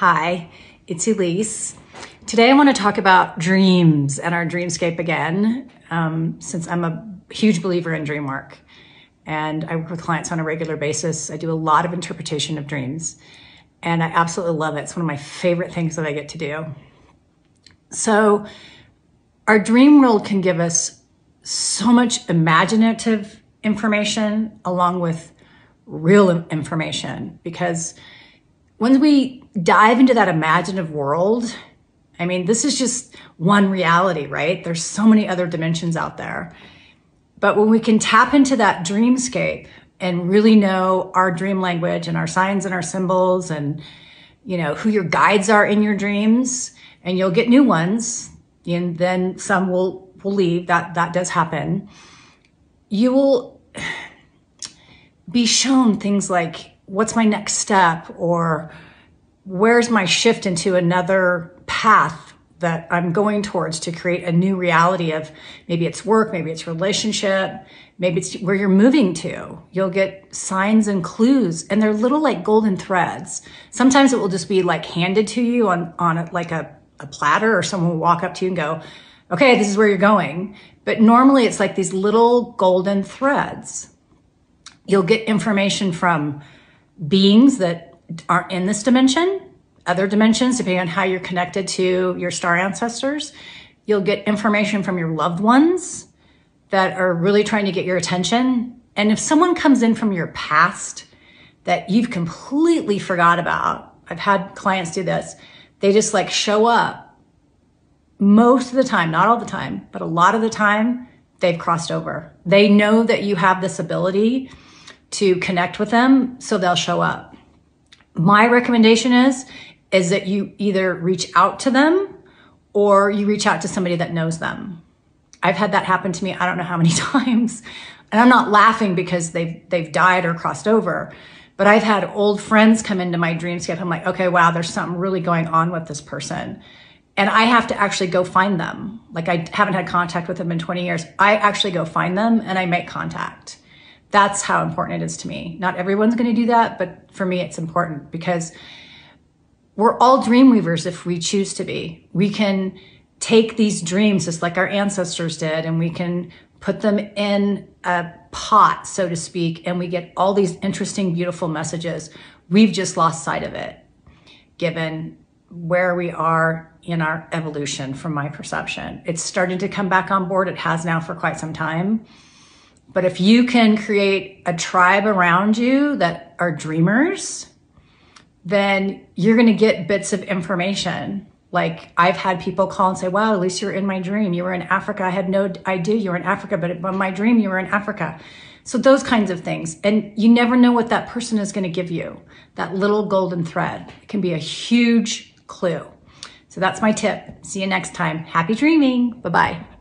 Hi, it's Elise. Today I want to talk about dreams and our dreamscape again, um, since I'm a huge believer in dream work. And I work with clients on a regular basis. I do a lot of interpretation of dreams, and I absolutely love it. It's one of my favorite things that I get to do. So, our dream world can give us so much imaginative information along with real information because when we dive into that imaginative world, I mean, this is just one reality, right? There's so many other dimensions out there. But when we can tap into that dreamscape and really know our dream language and our signs and our symbols and, you know, who your guides are in your dreams, and you'll get new ones, and then some will, will leave. That, that does happen. You will be shown things like what's my next step or where's my shift into another path that I'm going towards to create a new reality of maybe it's work, maybe it's relationship, maybe it's where you're moving to. You'll get signs and clues and they're little like golden threads. Sometimes it will just be like handed to you on, on a, like a, a platter or someone will walk up to you and go, okay, this is where you're going. But normally it's like these little golden threads. You'll get information from beings that aren't in this dimension, other dimensions, depending on how you're connected to your star ancestors. You'll get information from your loved ones that are really trying to get your attention. And if someone comes in from your past that you've completely forgot about, I've had clients do this, they just like show up most of the time, not all the time, but a lot of the time, they've crossed over. They know that you have this ability to connect with them, so they'll show up. My recommendation is is that you either reach out to them or you reach out to somebody that knows them. I've had that happen to me I don't know how many times. And I'm not laughing because they've they've died or crossed over. But I've had old friends come into my dreamscape. I'm like, okay, wow, there's something really going on with this person. And I have to actually go find them. Like I haven't had contact with them in 20 years. I actually go find them and I make contact. That's how important it is to me. Not everyone's going to do that, but for me, it's important because we're all dream weavers if we choose to be. We can take these dreams just like our ancestors did and we can put them in a pot, so to speak, and we get all these interesting, beautiful messages. We've just lost sight of it given where we are in our evolution from my perception. It's starting to come back on board. It has now for quite some time. But if you can create a tribe around you that are dreamers, then you're going to get bits of information. Like I've had people call and say, wow, Elise you're in my dream. You were in Africa. I had no idea you were in Africa, but in my dream, you were in Africa. So those kinds of things. And you never know what that person is going to give you. That little golden thread it can be a huge clue. So that's my tip. See you next time. Happy dreaming. Bye bye.